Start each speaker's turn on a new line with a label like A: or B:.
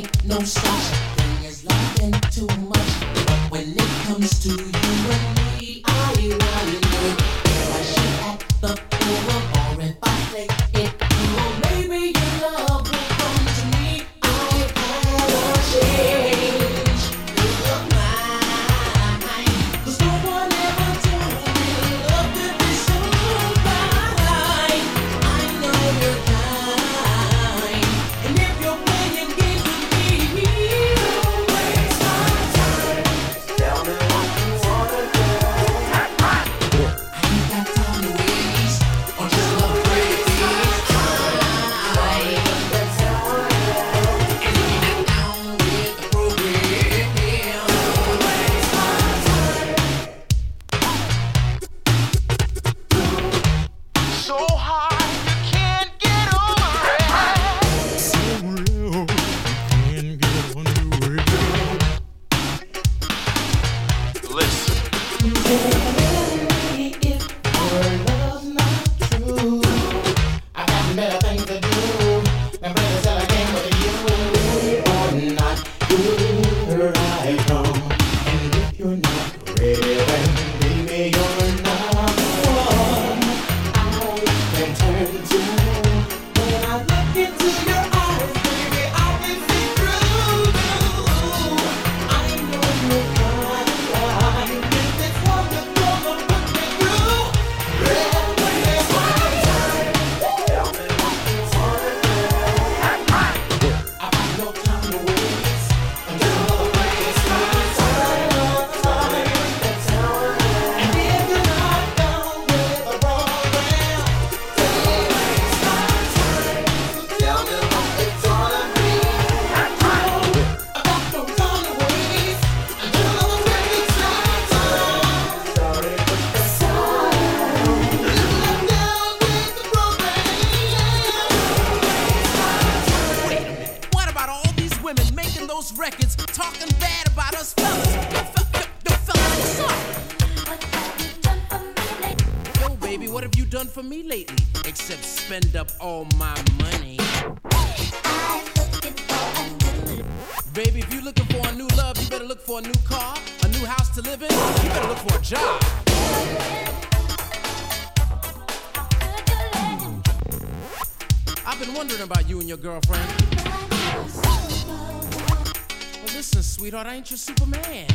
A: ain't no stop. There's life and too much. But when it comes to you and me, I wanna know.
B: feeling. done for me lately except spend up all my money? Baby, if you're looking for a new love, you better look for a new car, a new house to live in. You better look for a job. I've been wondering about you and your girlfriend. Well, listen, sweetheart, I ain't your Superman.